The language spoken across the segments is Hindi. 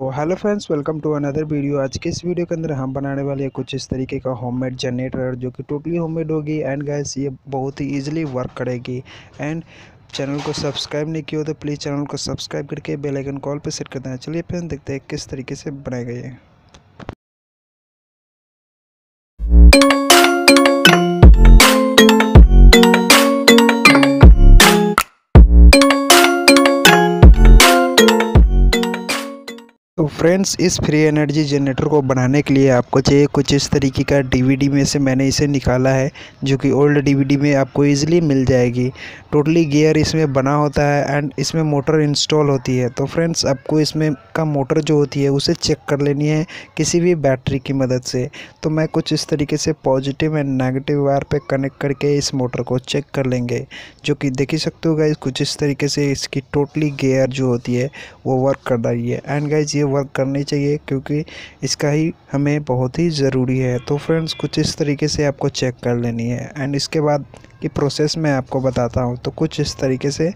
तो hello friends, welcome to another video. आज के इस वीडियो के अंदर हम बनाने वाले हैं कुछ इस तरीके का होममेड जनरेटर जो कि टोटली होममेड होगी। एंड गैस ये बहुत ही इजीली वर्क करेगी। एंड चैनल को सब्सक्राइब नहीं किया हो तो प्लीज़ चैनल को सब्सक्राइब करके बेल आइकन कॉल पर सेट कर देना। चलिए फ्रेंड देखते हैं किस तरीके से बनाए गए हैं। फ्रेंड्स, इस फ्री एनर्जी जनरेटर को बनाने के लिए आपको चाहिए कुछ इस तरीके का डीवीडी में से मैंने इसे निकाला है, जो कि ओल्ड डीवीडी में आपको इजीली मिल जाएगी। टोटली गियर इसमें बना होता है एंड इसमें मोटर इंस्टॉल होती है। तो फ्रेंड्स, आपको इसमें का मोटर जो होती है, उसे चेक कर लेनी है किसी भी बैटरी की मदद से। तो मैं कुछ इस तरीके से पॉजिटिव एंड नेगेटिव वायर पर कनेक्ट करके इस मोटर को चेक कर लेंगे, जो कि देख ही सकते हो गाइज़ कुछ इस तरीके से इसकी टोटली गेयर जो होती है, वो वर्क कर रही है। एंड गाइज़ ये वर्क करनी चाहिए, क्योंकि इसका ही हमें बहुत ही ज़रूरी है। तो फ्रेंड्स, कुछ इस तरीके से आपको चेक कर लेनी है। एंड इसके बाद की प्रोसेस मैं आपको बताता हूँ। तो कुछ इस तरीके से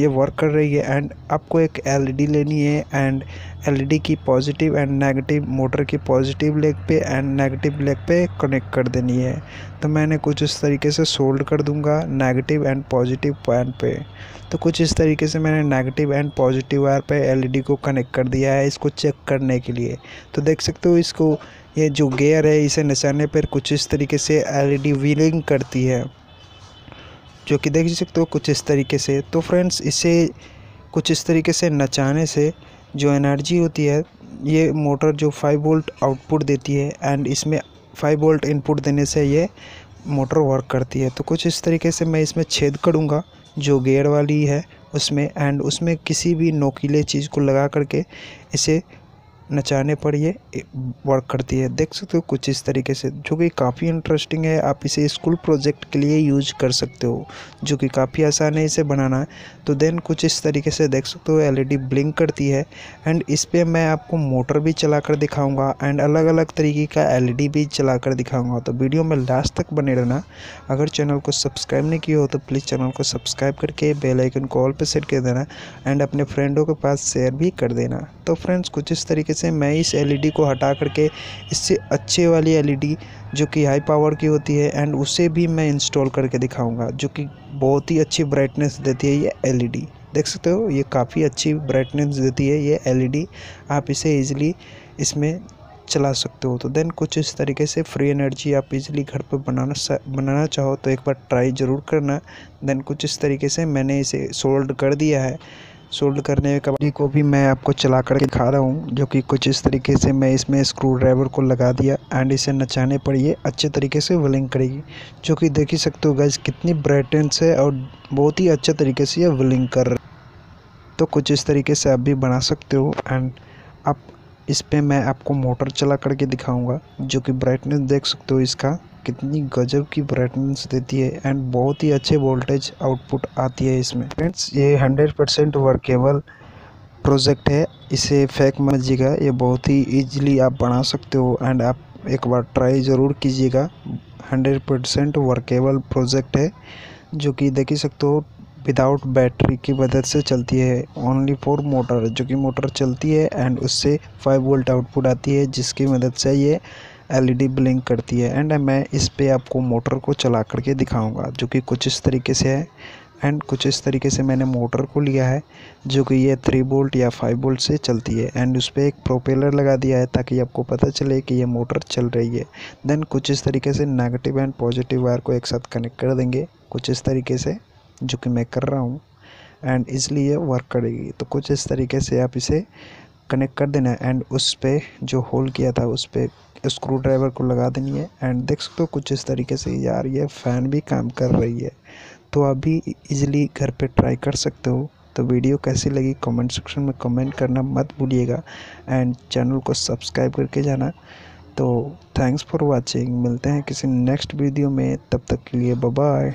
ये वर्क कर रही है एंड आपको एक एलईडी लेनी है एंड एलईडी की पॉजिटिव एंड नेगेटिव मोटर की पॉजिटिव लेग पे एंड नेगेटिव लेग पे कनेक्ट कर देनी है। तो मैंने कुछ इस तरीके से सोल्ड कर दूँगा नेगेटिव एंड पॉजिटिव पॉइंट पे। तो कुछ इस तरीके से मैंने नेगेटिव एंड पॉजिटिव वायर पे एलईडी को कनेक्ट कर दिया है इसको चेक करने के लिए। तो देख सकते हो इसको ये जो गेयर है इसे नचाने पर कुछ इस तरीके से एलईडी व्हीलिंग करती है। जो कि देख सकते हो कुछ इस तरीके से। तो फ्रेंड्स इसे कुछ इस तरीके से नचाने से जो एनर्जी होती है, ये मोटर जो फाइव वोल्ट आउटपुट देती है एंड इसमें फाइव वोल्ट इनपुट देने से ये मोटर वर्क करती है। तो कुछ इस तरीके से मैं इसमें छेद करूँगा, जो गेयर वाली है उसमें एंड उसमें किसी भी नोकीले चीज़ को लगा करके इसे नचाने पर ये वर्क करती है। देख सकते हो कुछ इस तरीके से, जो कि काफ़ी इंटरेस्टिंग है। आप इसे स्कूल प्रोजेक्ट के लिए यूज़ कर सकते हो, जो कि काफ़ी आसान है इसे बनाना। तो देन कुछ इस तरीके से देख सकते हो एलईडी ब्लिंक करती है। एंड इस पर मैं आपको मोटर भी चला कर दिखाऊँगा एंड अलग अलग तरीके का एल भी चला कर दिखाऊँगा। तो वीडियो में लास्ट तक बने रहना। अगर चैनल को सब्सक्राइब नहीं किया हो तो प्लीज़ चैनल को सब्सक्राइब करके बेलाइकन कॉल पर सेट कर देना एंड अपने फ्रेंडों के पास शेयर भी कर देना। तो फ्रेंड्स कुछ इस तरीके से मैं इस एलईडी को हटा करके इससे अच्छे वाली एलईडी जो कि हाई पावर की होती है एंड उसे भी मैं इंस्टॉल करके दिखाऊँगा, जो कि बहुत ही अच्छी ब्राइटनेस देती है ये एलईडी देख सकते हो, ये काफ़ी अच्छी ब्राइटनेस देती है ये एलईडी आप इसे ईज़िली इसमें चला सकते हो। तो देन कुछ इस तरीके से फ्री एनर्जी आप इजीली घर पर बनाना बनाना चाहो तो एक बार ट्राई ज़रूर करना। देन कुछ इस तरीके से मैंने इसे सोल्ड कर दिया है। सोल्ड करने के बाद को भी मैं आपको चला कर दिखा रहा हूँ, जो कि कुछ इस तरीके से मैं इसमें स्क्रू ड्राइवर को लगा दिया एंड इसे नचाने पर ये अच्छे तरीके से विलिंग करेगी, जो कि देख ही सकते हो गैस कितनी ब्राइटनेस है और बहुत ही अच्छे तरीके से ये विलिंग कर रहा तो कुछ इस तरीके से आप भी बना सकते हो एंड आप, इस पर मैं आपको मोटर चला करके दिखाऊँगा, जो कि ब्राइटनेस देख सकते हो इसका। कितनी गजब की ब्राइटनेस देती है एंड बहुत ही अच्छे वोल्टेज आउटपुट आती है इसमें। फ्रेंड्स ये हंड्रेड परसेंट वर्केबल प्रोजेक्ट है। इसे फेक मजिएगा ये बहुत ही इजीली आप बना सकते हो एंड आप एक बार ट्राई ज़रूर कीजिएगा। हंड्रेड परसेंट वर्केबल प्रोजेक्ट है, जो कि देख ही सकते हो विदाउट बैटरी की मदद से चलती है। ओनली फॉर मोटर जो कि मोटर चलती है एंड उससे फाइव वोल्ट आउटपुट आती है, जिसकी मदद से ये एलईडी ब्लिंक करती है एंड मैं इस पे आपको मोटर को चला करके दिखाऊँगा, जो कि कुछ इस तरीके से है। एंड कुछ इस तरीके से मैंने मोटर को लिया है, जो कि ये थ्री बोल्ट या फाइव बोल्ट से चलती है। एंड उस पर एक प्रोपेलर लगा दिया है ताकि आपको पता चले कि ये मोटर चल रही है। देन कुछ इस तरीके से नेगेटिव एंड पॉजिटिव वायर को एक साथ कनेक्ट कर देंगे, कुछ इस तरीके से, जो कि मैं कर रहा हूँ। एंड इसलिए वर्क करेगी। तो कुछ इस तरीके से आप इसे कनेक्ट कर देना एंड उस पर जो होल किया था, उस पर स्क्रू ड्राइवर को लगा देनी है। एंड देख सकते हो कुछ इस तरीके से ये फ़ैन भी काम कर रही है। तो आप भी इजीली घर पे ट्राई कर सकते हो। तो वीडियो कैसी लगी कमेंट सेक्शन में कमेंट करना मत भूलिएगा। एंड चैनल को सब्सक्राइब करके जाना। तो थैंक्स फॉर वाचिंग मिलते हैं किसी नेक्स्ट वीडियो में। तब तक के लिए बाय